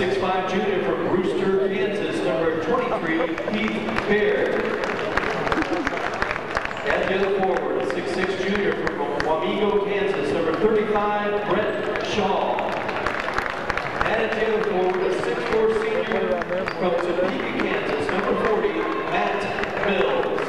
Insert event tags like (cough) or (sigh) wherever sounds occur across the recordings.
6'5 junior from Brewster, Kansas, number 23, Keith Baird. And the other forward, 6'6 junior from Wamego, Kansas, number 35, Brett Shaw. And a Taylor forward, a 6'4 senior from Topeka, Kansas, number 40, Matt Mills.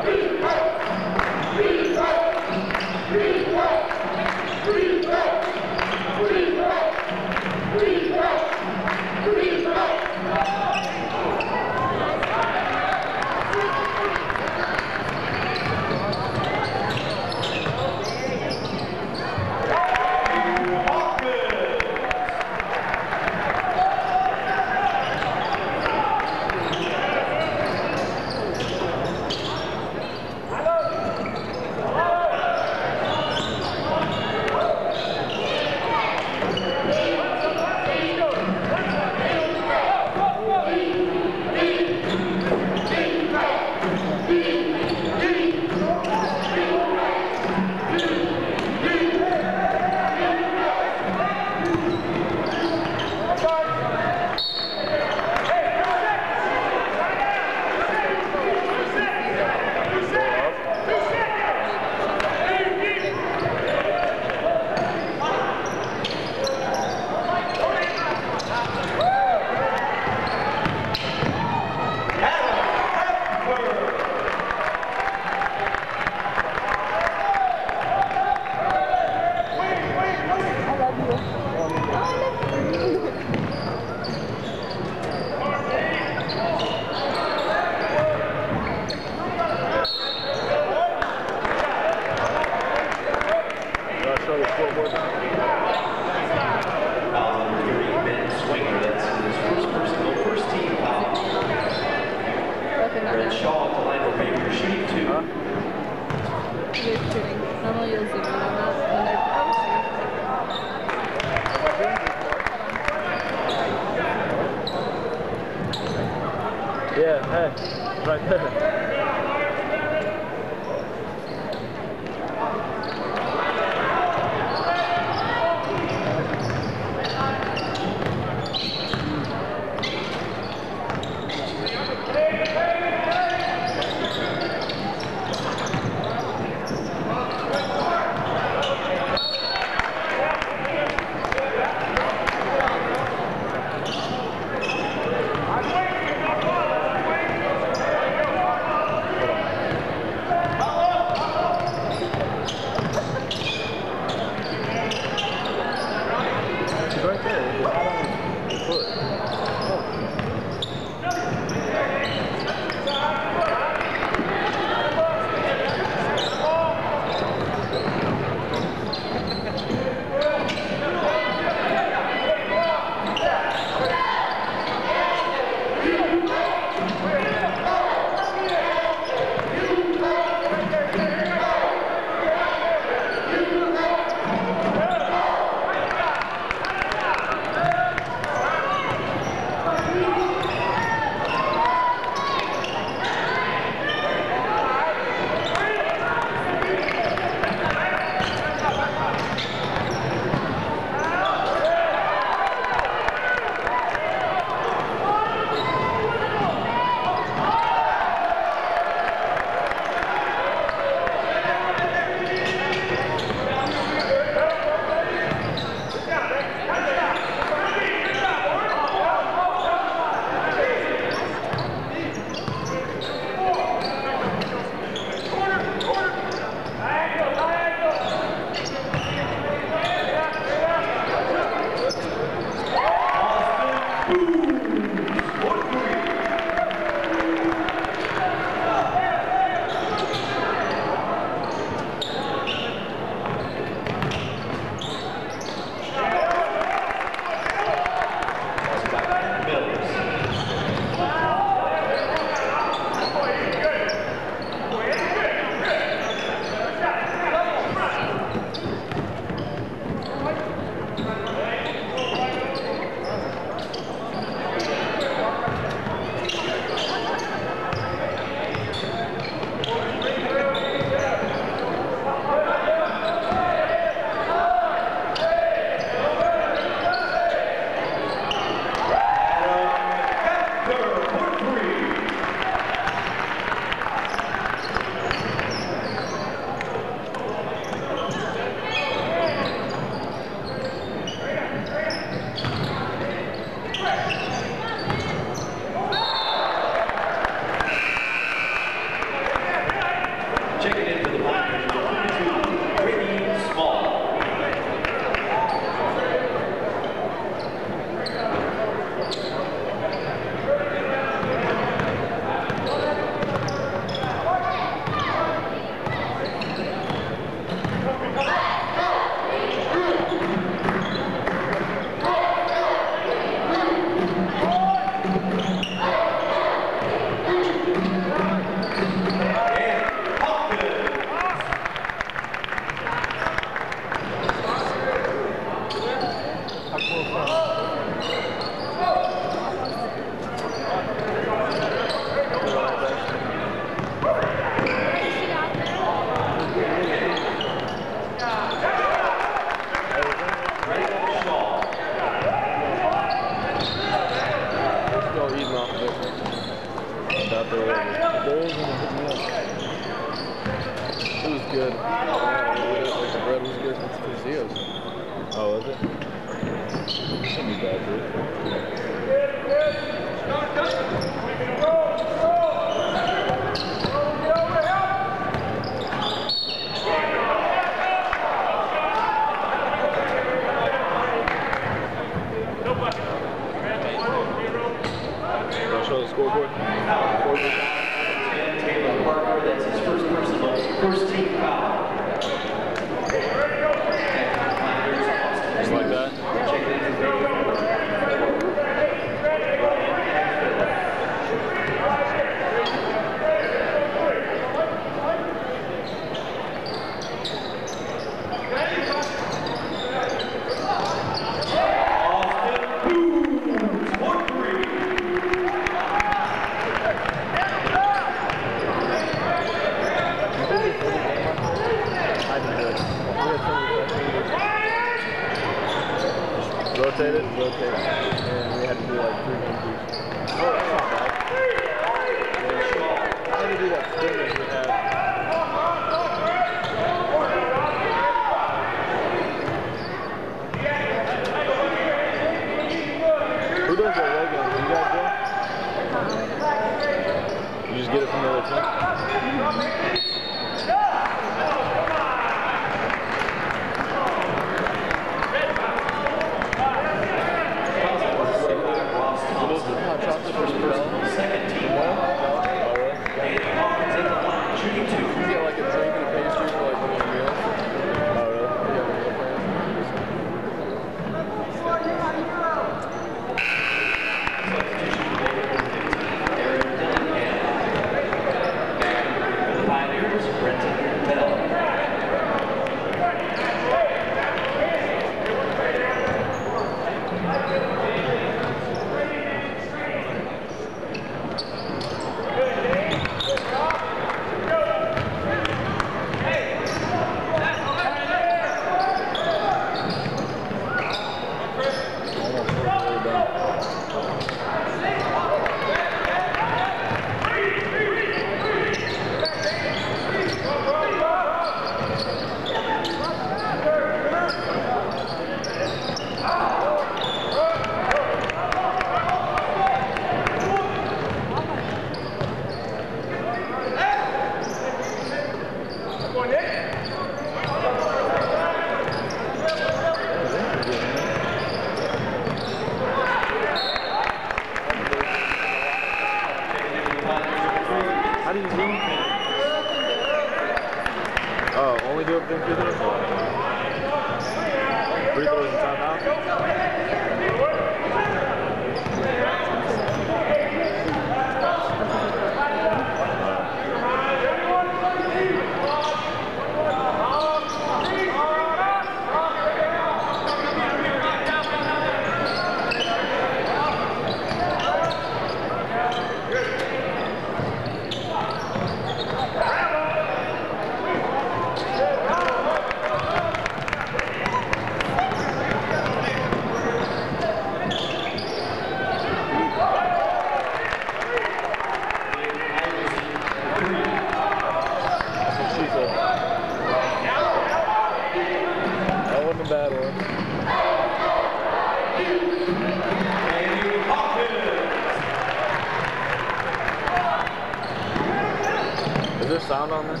Is there sound on this?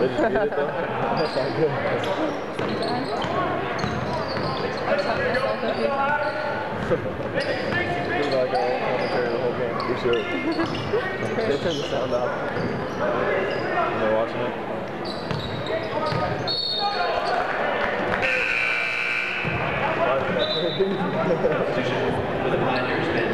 They just did it though? That's not good. Sometimes. like our commentary the whole game. We should. they turned the sound off. They're watching it. (laughs) with the pioneers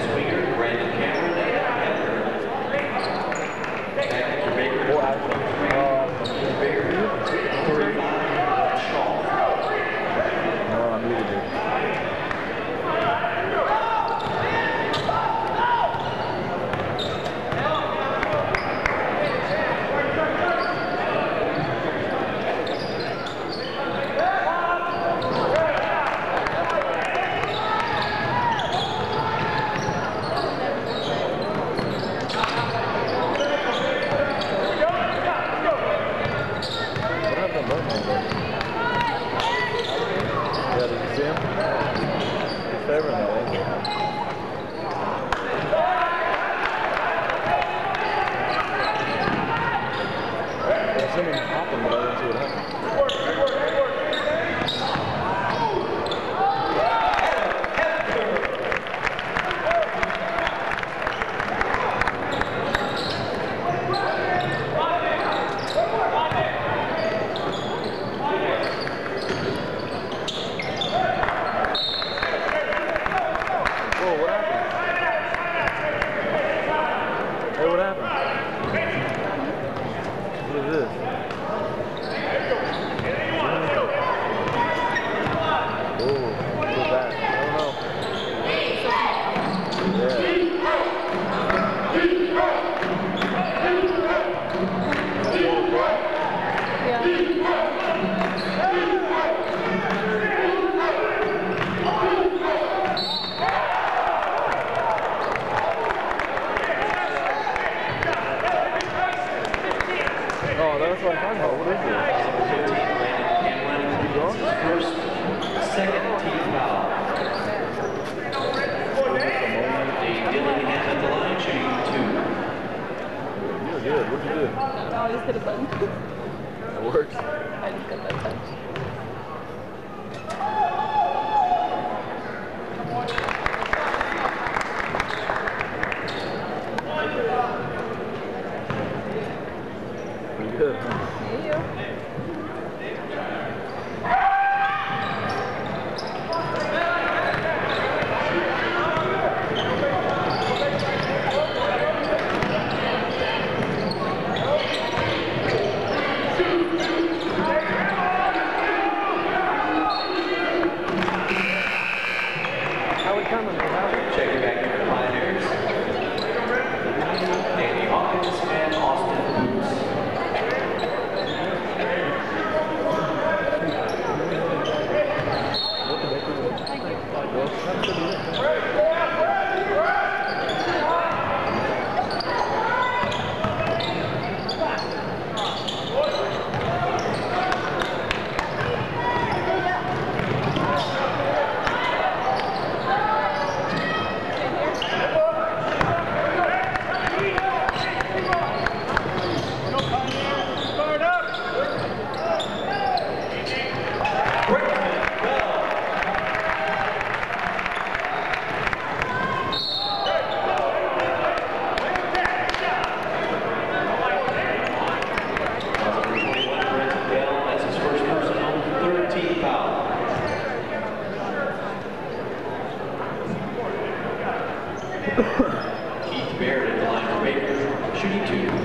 shooting two.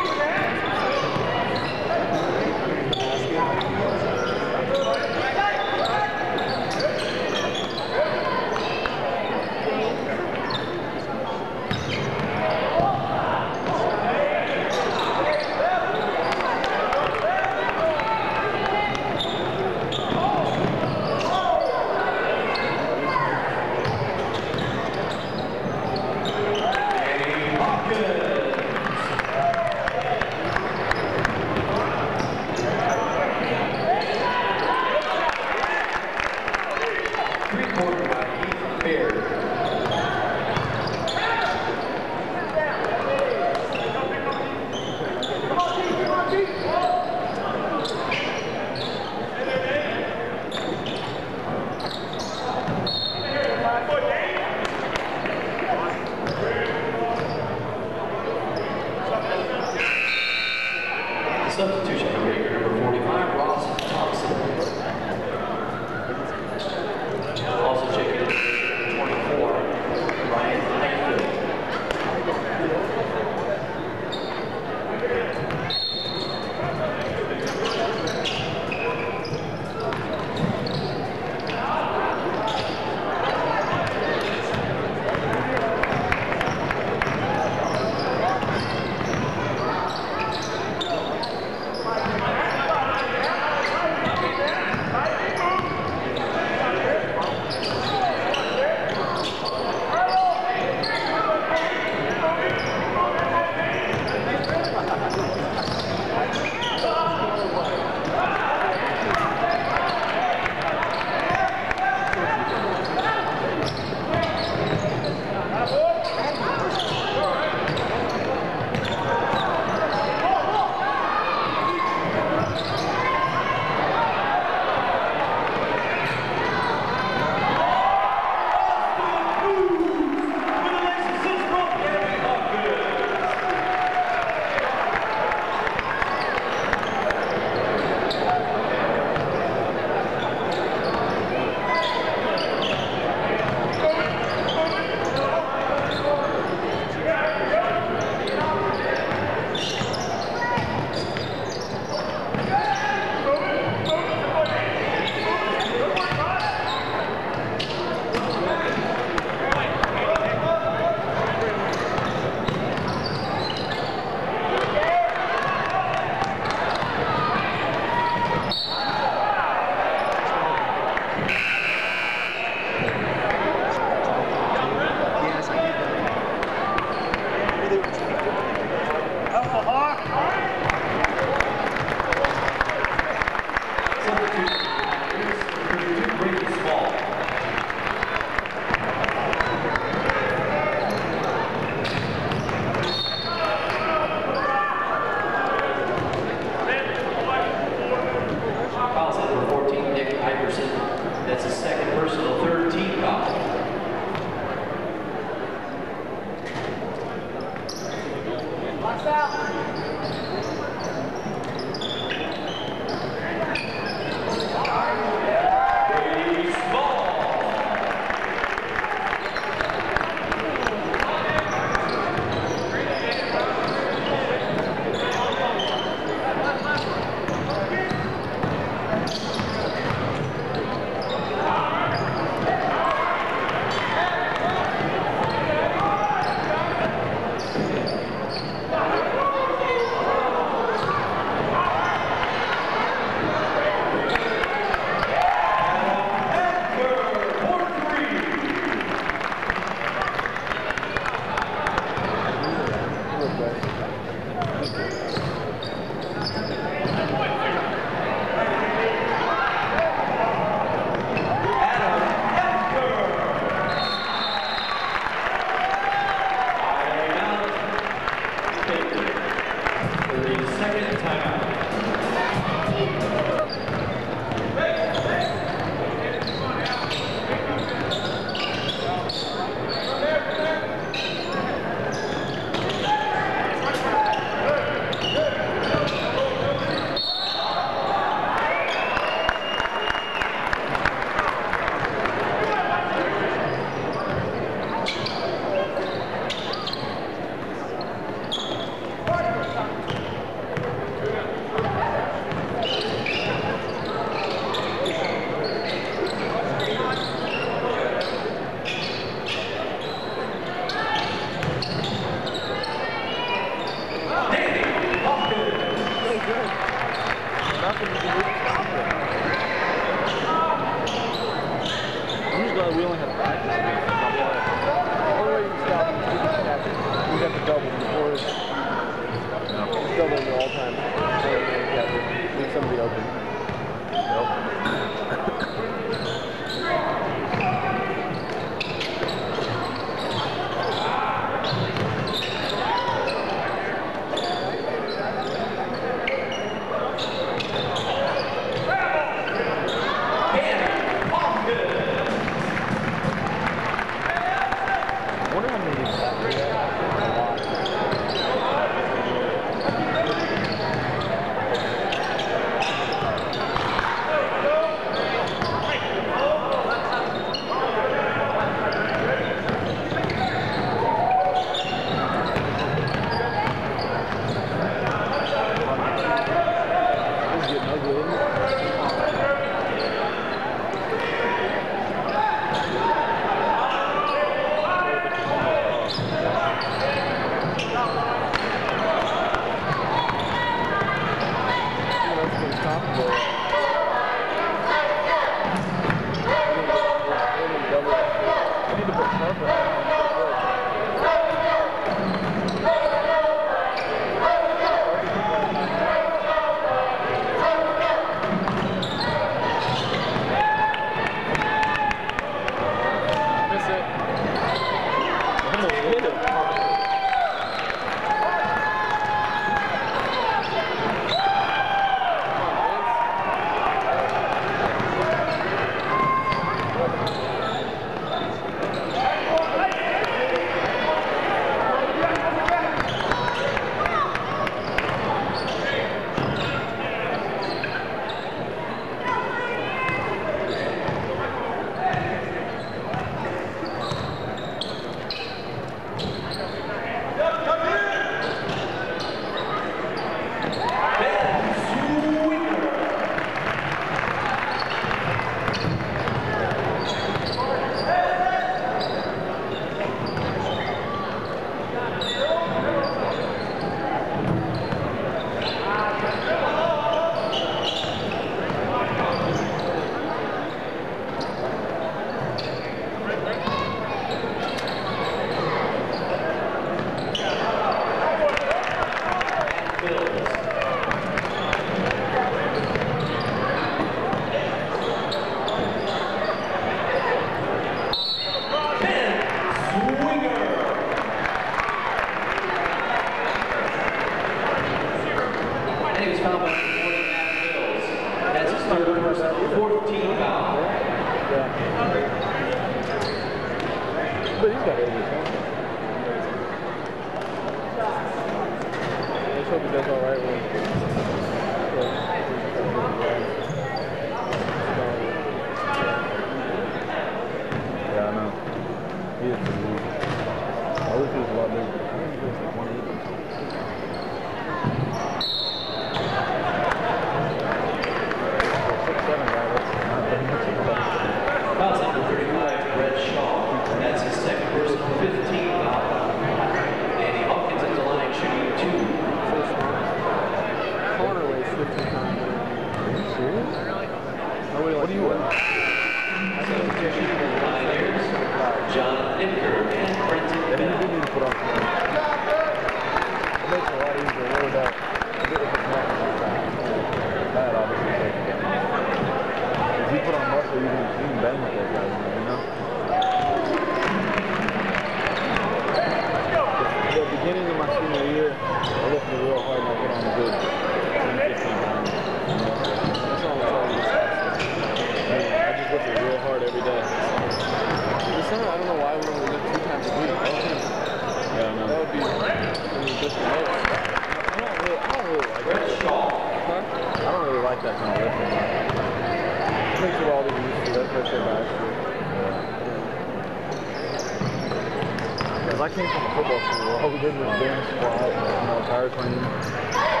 I came from the football school. All we did was dance, squat, you know, power clean.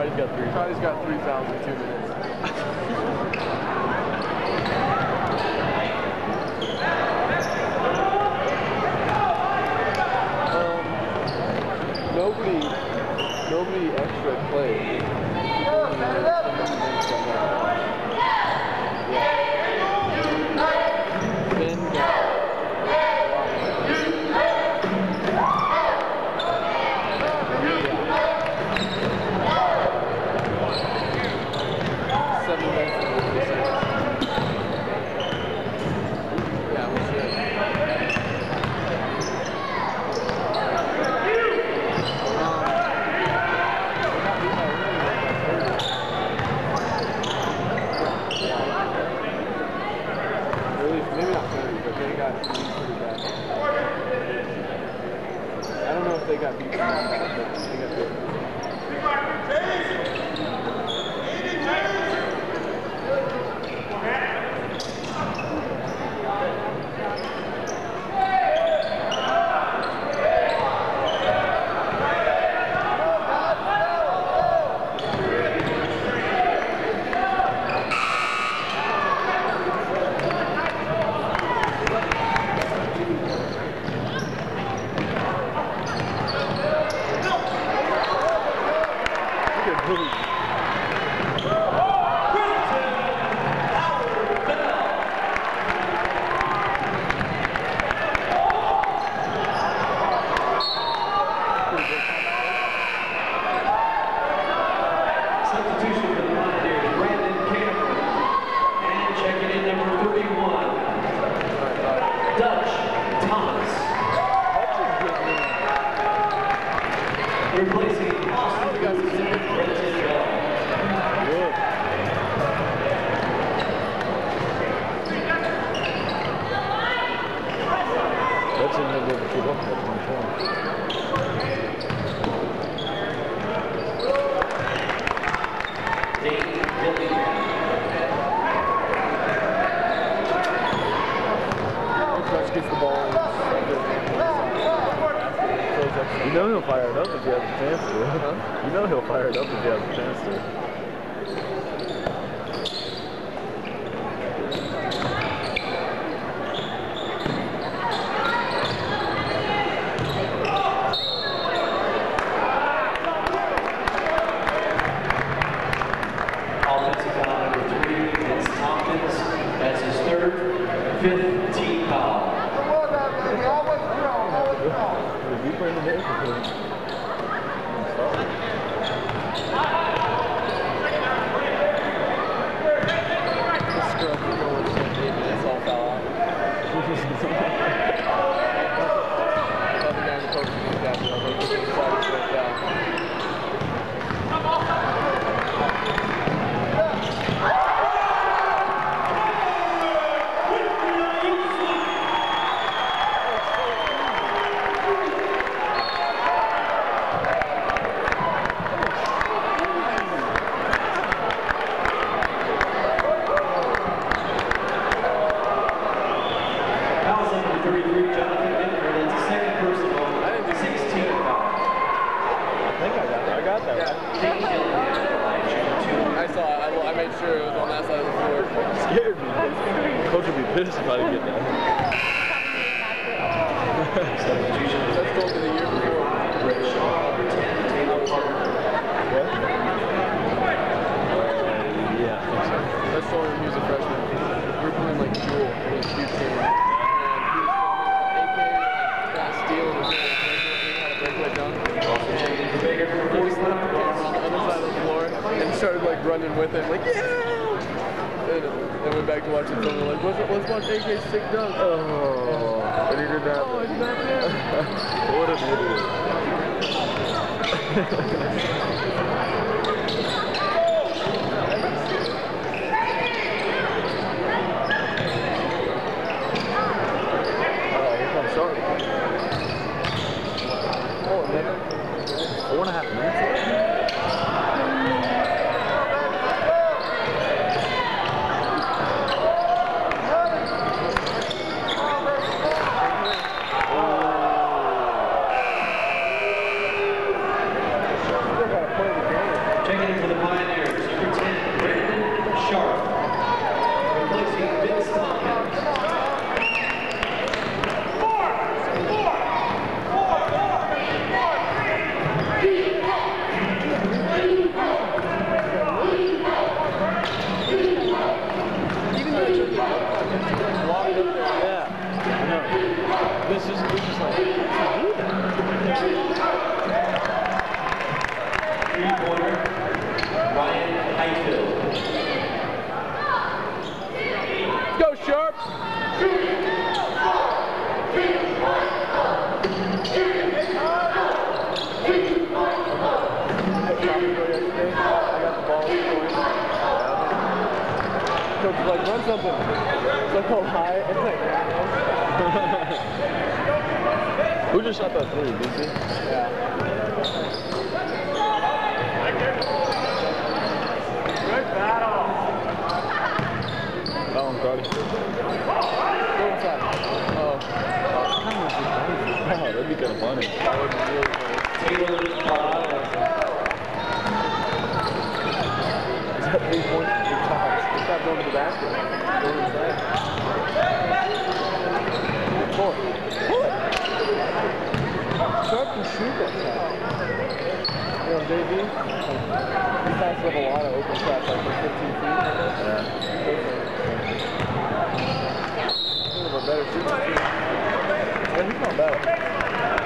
Cardi's got three. Crowder's got three in two minutes. (laughs) c'est bon, like, yeah! And, and went back to watching film. We're like, let's watch AK sick dunk? Oh, and he did that. oh, it. Not (laughs) what a idiot. (laughs) JV, these guys have a lot of open shots, like for 15 feet. Yeah. He's a better shooter. Yeah, he's not bad.